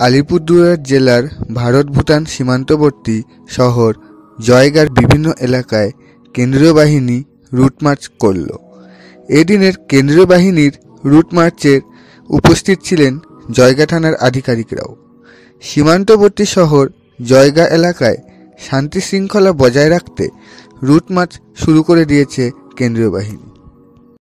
আলিপুরদুয়ার জেলার ভারত ভুটান সীমান্তবর্তী শহর জয়গার বিভিন্ন এলাকায় কেন্দ্রীয় বাহিনী রুট মার্চ করল। এদিনের কেন্দ্রীয় বাহিনীর রুট মার্চের উপস্থিত ছিলেন জয়গা থানার আধিকারিকরাও। সীমান্তবর্তী শহর জয়গা এলাকায় শান্তি শৃঙ্খলা বজায় রাখতে রুট মার্চ শুরু করে দিয়েছে কেন্দ্রীয় বাহিনী।